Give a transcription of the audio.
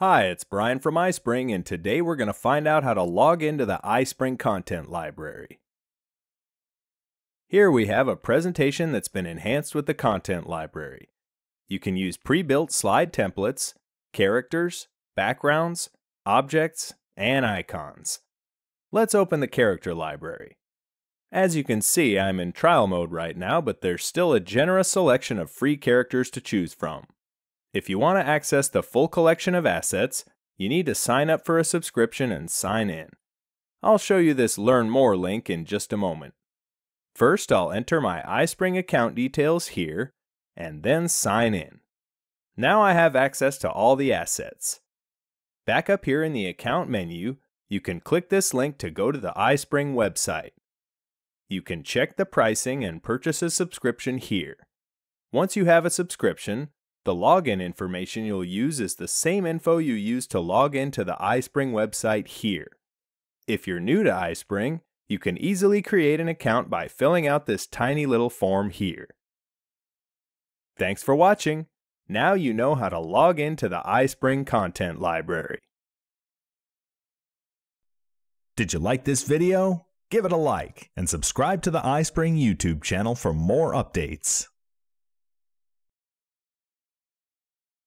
Hi, it's Brian from iSpring, and today we're going to find out how to log into the iSpring content library. Here we have a presentation that's been enhanced with the content library. You can use pre-built slide templates, characters, backgrounds, objects, and icons. Let's open the character library. As you can see, I'm in trial mode right now, but there's still a generous selection of free characters to choose from. If you want to access the full collection of assets, you need to sign up for a subscription and sign in. I'll show you this Learn More link in just a moment. First, I'll enter my iSpring account details here, and then sign in. Now I have access to all the assets. Back up here in the account menu, you can click this link to go to the iSpring website. You can check the pricing and purchase a subscription here. Once you have a subscription, the login information you'll use is the same info you use to log into the iSpring website here. If you're new to iSpring, you can easily create an account by filling out this tiny little form here. Thanks for watching. Now you know how to log into the iSpring content library. Did you like this video? Give it a like and subscribe to the iSpring YouTube channel for more updates.